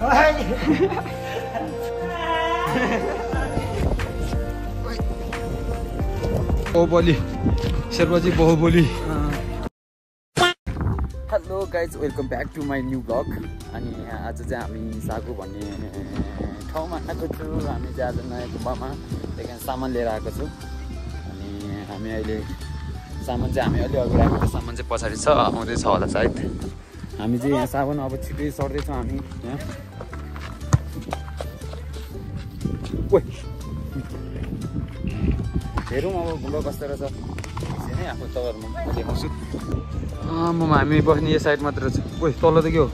Baahubali Baahubali. Hello guys welcome back to my new blog अनि आज चाहिँ हामी सागु भन्ने ठाउँमा आएको छु। हामी चाहिँ आज नयाँ गुम्बामा त्यही कारण सामान लिएर आएको छु। अनि हामी अहिले सामान चाहिँ हामी अलि अगाडि आएको सामान चाहिँ पछाडि छ आउँदैछ होला सायद। हामी चाहिँ यहाँ साबुन अब छिटै सर्दैछौँ हामी यहाँ हेरौँ अब गुम्बा कस्तो रहेछ। आफू म देखाउँछु म हामी बस्ने यो साइड मात्र छ। ओइ तल त के हो।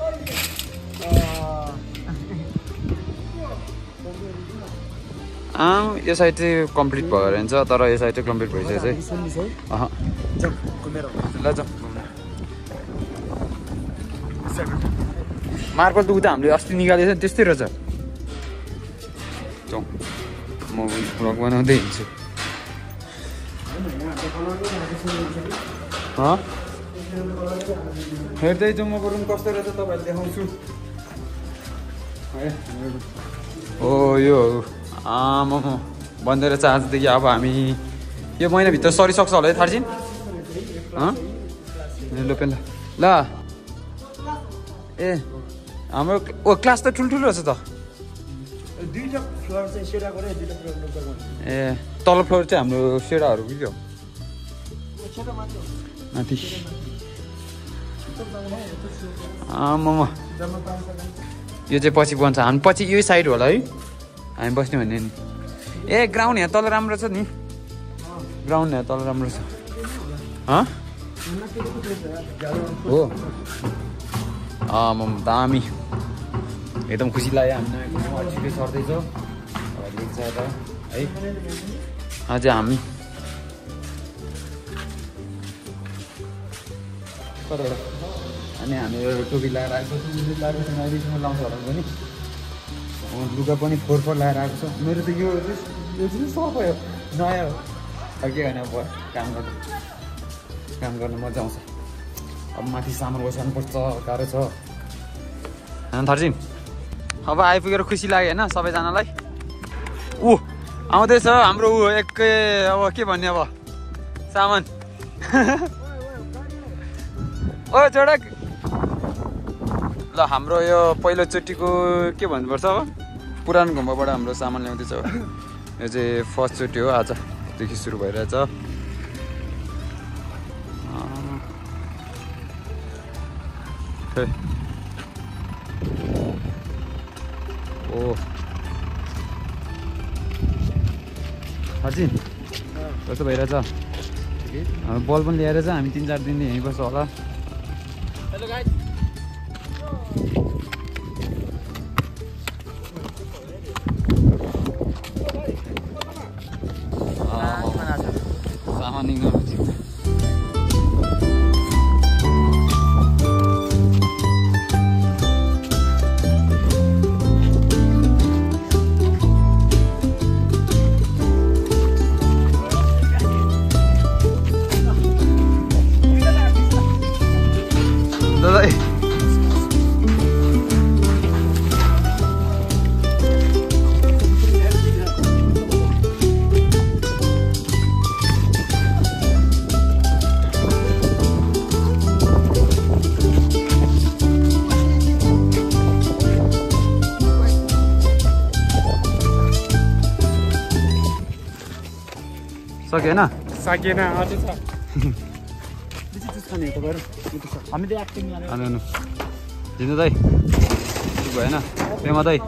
आम यो साइड चाहिँ कम्प्लिट भयो रहेछ तर यो साइड चाहिँ कम्प्लिट भइसकेको चाहिँ अह। ल जाउँ। मार्बल त उता हामीले अस्ति निकालेको छ त्यस्तै रहेछ। म भ्लग बनाउँदै हिँड्छु। हेर्दै जाउँ म रुम कस्तो रहेछ तपाईँहरूले देखाउँछु। है यो आमा भन्दै रहेछ आजदेखि अब हामी यो महिनाभित्र सरिसक्छ होला है थाहा छिन् ल पेन ल। ए हाम्रो ओ क्लास त ठुल्ठुलो रहेछ त। ए तल्लो फ्लोर चाहिँ हाम्रो सेडाहरू कि हो। माथि। आमामा यो चाहिँ पछि बन्छ। हामी पछि यही साइड होला है। हामी बस्ने भन्ने नि। ए ग्राउन्ड यहाँ तल राम्रो छ नि। ग्राउन्ड यहाँ तल राम्रो छ। हो। आमाम दामी। एकदम खुसी लाग्यो हामी छिटो सर्दैछौँ। लेख्छ है? अझै हामी कताबाट अनि हामी टोपी लगाएर आएको छौँ। लगाएको छैन अहिलेसम्म लाउँछ होला पनि लुगा पनि फोहोर फोहोर लगाएर आएको छ। मेरो त यो चाहिँ- सफा हो नयाँ हो। के गर्ने अब? काम गर्नु। काम गर्नु मजा आउँछ। अब माथि सामान ओछ्याउनुपर्छ गाह्रो छ। होइन थर्सिन अब आइपुगेर खुसी लाग्यो होइन सबैजनालाई। ऊ आउँदैछ हाम्रो ऊ एकै अब के भन्ने अब? सामान। ओ चोडक ल हाम्रो यो पहिलोचोटिको के भन्नुपर्छ अब? पुरानो घुम्बाबाट हाम्रो सामान ल्याउँदैछ यो चाहिँ फर्स्टचोटि हो आजदेखि सुरु भइरहेछ। खै। हर्सिन कस्तो भइरहेछ हामी बल पनि ल्याएर चाहिँ हामी तिन चार दिन यहीँ बस्छ होला सामान सक्यो होइन सकिएन अझै छ दाइ भएन? पेमा दाइ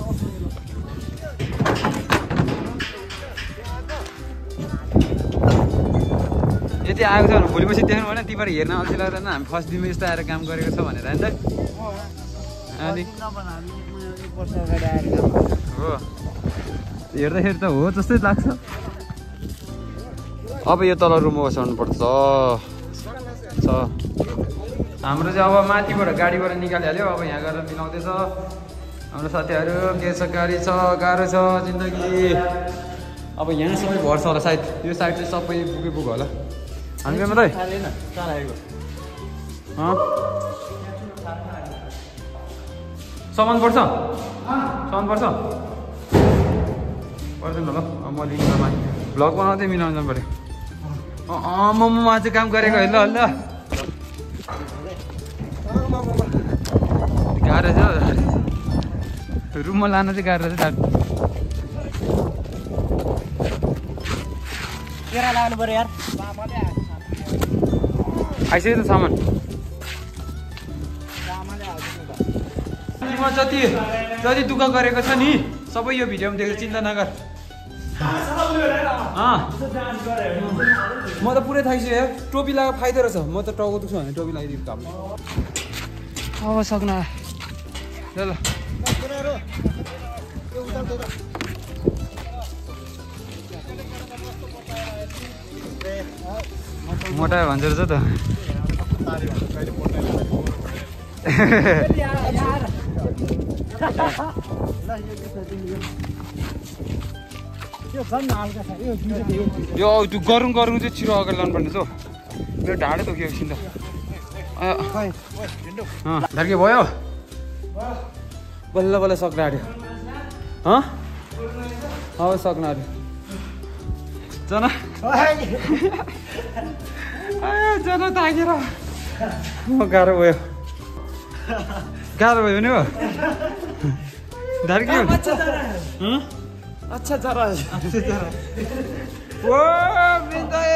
यति आएको छ भने भोलि पछि देख्नु भएन तिमीहरू हेर्न अल्छी लाग्दैन। हामी फर्स्ट दिनमा यस्तो आएर काम गरेको छ भनेर होइन दाइ अनि। हो। हेर्दाखेरि त हो जस्तै लाग्छ। अब यो तल रुम बसाउनु पर्छ। छ। हाम्रो चाहिँ अब माथिबाट गाडीबाट निकालिहाल्यो। अब यहाँ गएर मिलाउँदैछ। हाम्रो साथीहरू के छ गाडी छ गाह्रो छ जिन्दगी। अब यहाँ सबै भर्छ होला सायद। यो साइड चाहिँ सबै पुगे पुग होला। हामी मात्रै? सामान पर्छ? सामान पर्छ? पर्दैन ल म लिनु भ्लग बनाउँदै मिलाउनु पऱ्यो अँ अँ म म आज काम गरेको है ल ल। गाह्रो छ। रुममा लान चाहिँ गाह्रो छ। लाग्नु पऱ्यो यार। आइसक्यो त सामान। जति जति दुःख गरेको छ नि सबै यो भिडियोमा देखेर चिन्ता नगर म त पुरै थाकिसक्यो यार। टोपी लगाएको फाइदा रहेछ। म त टाउको दुख्छ भने टोपी लगाइदिएको काम अब। सक्न। ल ल। मोटायो भन्छ रहेछ त। यो त्यो गरौँ गरौँ चाहिँ छिरो अगाडि लानुपर्ने छ हौ। मेरो ढाडै दुख्यो एकछिन त। धर्के भयो। बल्ल बल्ल सक्न आँट्यो। हँ? सक्न आँट्यो। जना। जना तागेर। गाह्रो भयो। गाह्रो भयो नि हो। धर्के हँ अच्छा जरा ओ बिन्दै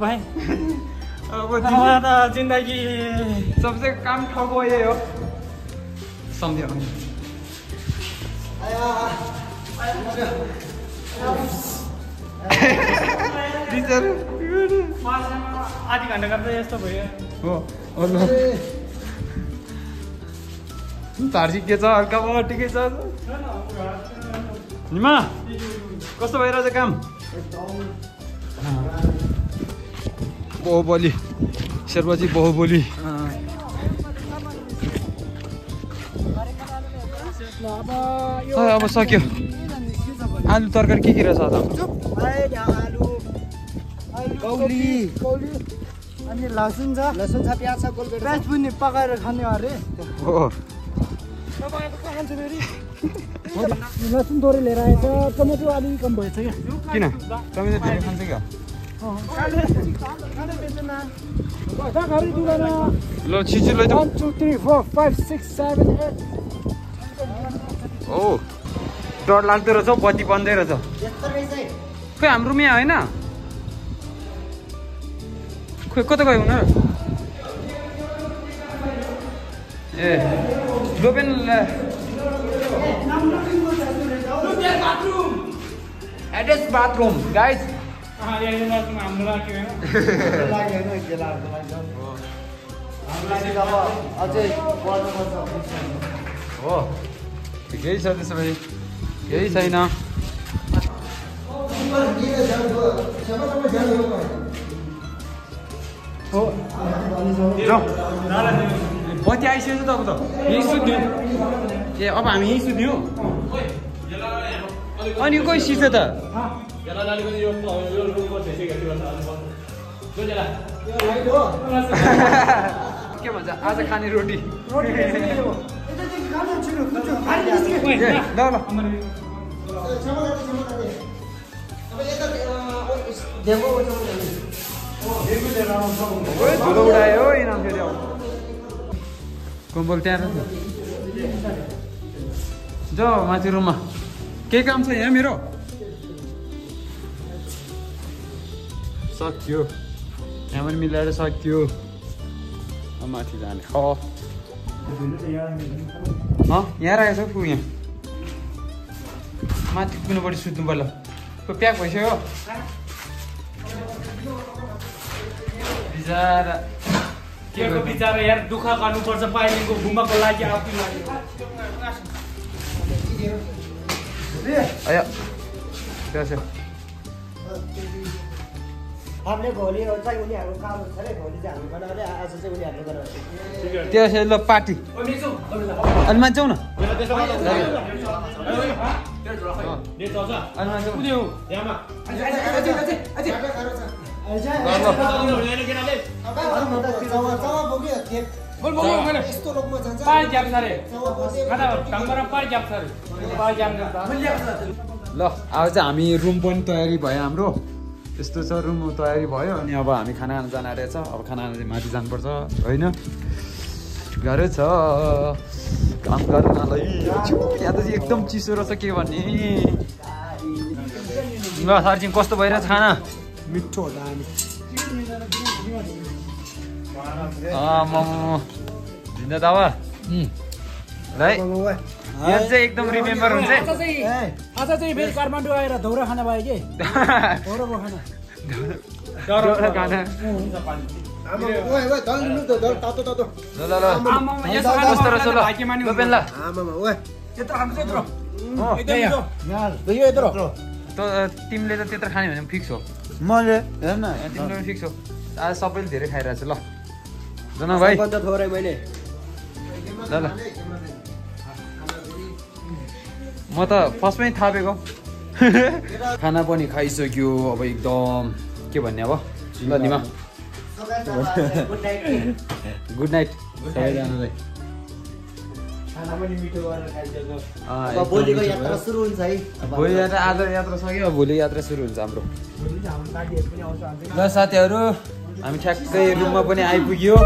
भाइ अब हमारा जिन्दगी सबसे काम ठगो यही हो सम्झ्यो टिचर आधी घन्टा गर्दा यस्तो भयो हो तार्सी के छ हल्का भयो ठिकै छ। निमा कस्तो भइरहेछ काम? बाहुबली शेर्पाजी बाहुबली। अब खै, अब सक्यो। आलु तरकारी के के रहेछ अनि लसुन छ। लसुन छ प्याज छ प्याज पनि पकाएर खाने अरे। हो लसुन दोहोरी लिएर आएछ टमाटर अलिक कम भएछ क्या किन? त धेरै खान्छ क्या? ल छिचो लैजाऊ। One two three four five six seven eight हो डर लाग्दो रहेछ बत्ती बन्दै रहेछ। खोइ हाम्रोमै होइन? खोइ कता गयो हुन ए। लोपेन एड्रेस बाथरुम गाइज हो ठिकै छ त्यसो भए केही छैन जाऊ। बत्ती आइसकेको छ त अब त। यहीँ सुत्ने ए अब हामी यहीँ सुत्ने हो अनि कोही सिस्यो त? के भन्छ? आज खाने रोटी। धुलो उडायो हो इनाम फेरि अब। कम्बल त्यहाँ जाऊ माथि रुममा केही काम छ यहाँ मेरो? सक्यो यहाँ पनि मिलाएर सक्यो माथि जाने यहाँ राखेको छ यहाँ माथि पुग्नुपट्टि सुत्नु पर्ला प्याक भइसक्यो बिचरा के को बिचारा यार दुःख गर्नुपर्छ पाइलिङको घुम्बाको लागि आफै लागि आयो। त्यहाँ छ? हामीले भोलि चाहिँ उनीहरूको काम हुन्छ अरे भोलि चाहिँ हामी बनाएर आज चाहिँ उनीहरूले बनाउँछ। त्यो छ ल पार्टी। अनि मान्छे न। अनि मान्छे। ल, अब चाहिँ हामी रुम पनि तयारी भयो हाम्रो। यस्तो छ रुम तयारी भयो अनि अब हामी खाना खान जान आँटेको छ। अब खाना खान माथि जानुपर्छ होइन? गाह्रो छ। काम गर्नलाई यहाँ त एकदम चिसो रहेछ के भन्ने? ल सार्जिङ कस्तो भइरहेछ खाना? मिठो दामी दावा चाहिँ एकदम रिमेम्बर हुन्छ। आज चाहिँ फेरि काठमाडौँ आएर धौरा खाना भयो कि धौराको खाना। तिमीले त त्यत्रो खाने भने फिक्स हो। मैले हेर न। तिमीले पनि फिक्स हो आज सबैले धेरै खाइरहेको छ ल जन भाइ। थोरै मैले। ल ल। म त फर्स्टमै थापेको। खाना पनि खाइसक्यो अब एकदम। के भन्ने अब? ल Nima. Good night. Good night. सबैजनालाई। भोलिको यात्रा। सुरु हुन्छ है। भोलि यात्रा आज यात्रा सक्यो अब भोलि यात्रा सुरु हुन्छ हाम्रो। ल साथीहरू हामी ठ्याक्कै रुममा पनि आइपुग्यो।